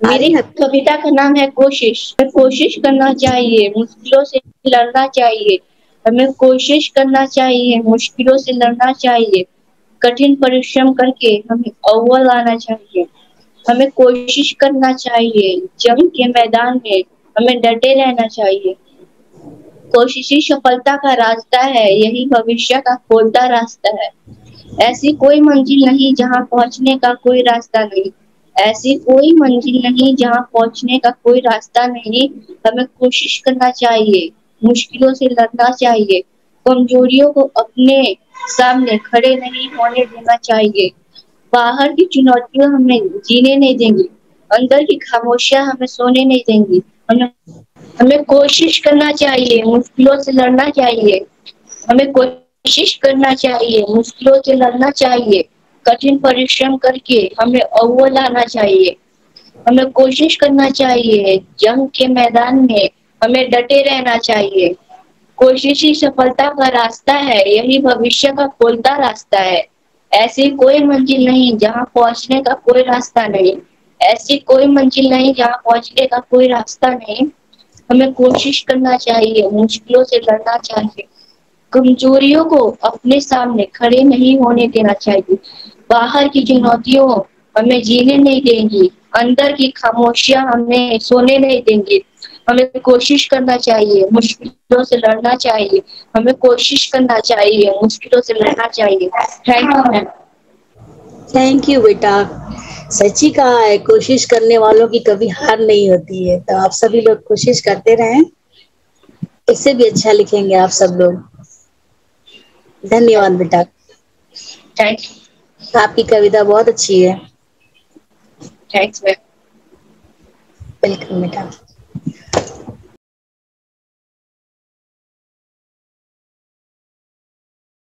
मेरी कविता का नाम है कोशिश। हमें कोशिश करना चाहिए मुश्किलों से लड़ना चाहिए। हमें कोशिश करना चाहिए मुश्किलों से लड़ना चाहिए। कठिन परिश्रम करके हमें अव्वल आना चाहिए। हमें कोशिश करना चाहिए। जंग के मैदान में हमें डटे रहना चाहिए। कोशिश ही सफलता का रास्ता है यही भविष्य का खोलता रास्ता है। ऐसी कोई मंजिल नहीं जहाँ पहुँचने का कोई रास्ता नहीं। ऐसी कोई मंजिल नहीं जहाँ पहुँचने का कोई रास्ता नहीं। हमें कोशिश करना चाहिए, मुश्किलों से लड़ना चाहिए, कमजोरियों को अपने सामने खड़े नहीं होने देना चाहिए। बाहर की चुनौतियाँ हमें जीने नहीं देंगी, अंदर की खामोशियाँ हमें सोने नहीं देंगी। हमें हमें कोशिश करना चाहिए, मुश्किलों से लड़ना चाहिए। हमें कोशिश करना चाहिए, मुश्किलों से लड़ना चाहिए। कठिन परिश्रम करके हमें अव्वल आना चाहिए। हमें कोशिश करना चाहिए, जंग के मैदान में हमें डटे रहना चाहिए। कोशिश ही सफलता का रास्ता है, यही भविष्य का खोलता रास्ता है। ऐसी कोई मंजिल नहीं जहाँ पहुँचने का कोई रास्ता नहीं। ऐसी कोई मंजिल नहीं जहाँ पहुँचने का कोई रास्ता नहीं। हमें कोशिश करना चाहिए, मुश्किलों से लड़ना चाहिए। कमजोरियों को अपने सामने खड़े नहीं होने देना चाहिए। बाहर की चुनौतियों हमें जीने नहीं देंगी अंदर की खामोशियाँ हमें सोने नहीं देंगी। हमें कोशिश करना चाहिए मुश्किलों से लड़ना चाहिए हमें कोशिश करना चाहिए मुश्किलों से लड़ना चाहिए। Thank you ma'am thank you बेटा। सच्ची कहा है कोशिश करने वालों की कभी हार नहीं होती है। तो आप सभी लोग कोशिश करते रहें। इससे भी अच्छा लिखेंगे आप सब लोग। धन्यवाद बेटा। थैंक यू आपकी कविता बहुत अच्छी है। थैंक्स मैम वेलकम बेटा